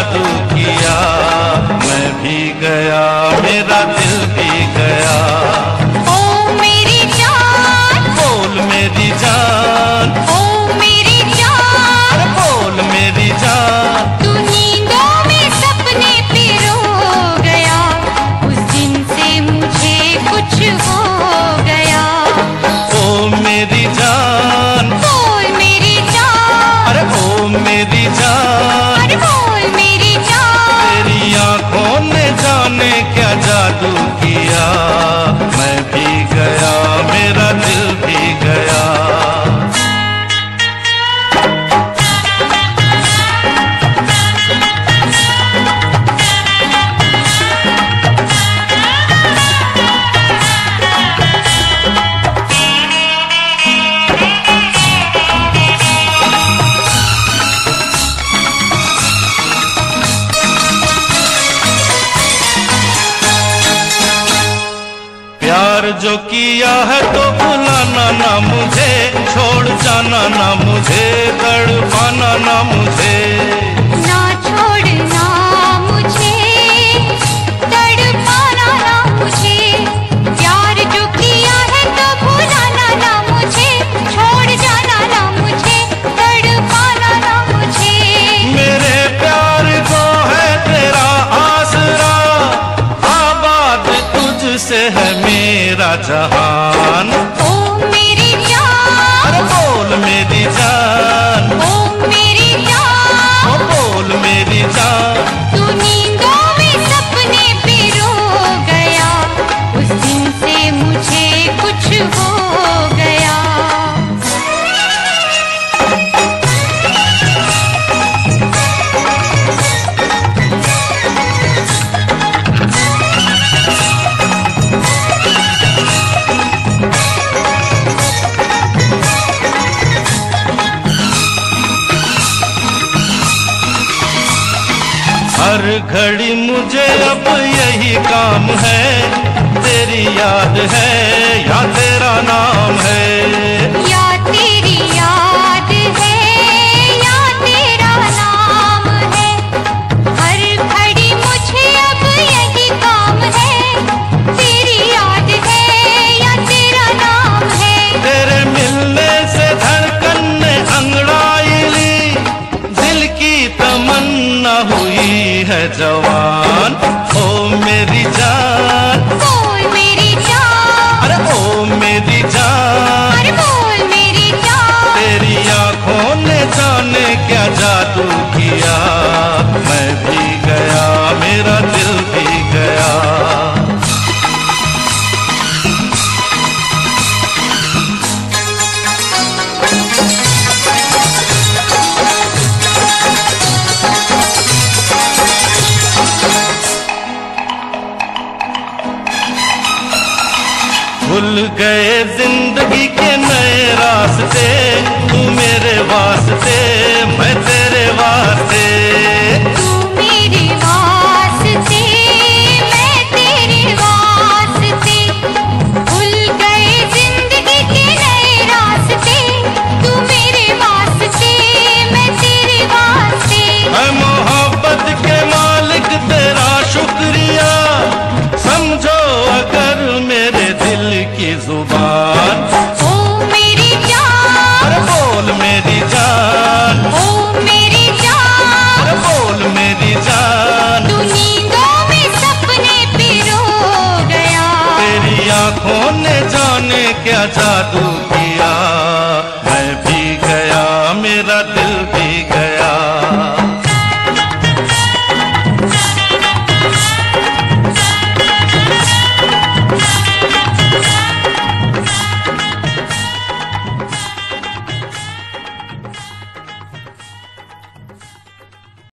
जादू किया मैं भी गया मेरा जो किया है तो भुलाना ना मुझे छोड़ जाना ना मुझे तड़पाना ना मुझे। जहान। हर घड़ी मुझे अब यही काम है तेरी याद है या तेरा नाम है। तमन्ना हुई है जवान। ओ मेरी भूल गए ज़िंदगी के नए रास्ते। तू मेरे वास्ते मैं तेरे वास्ते। mais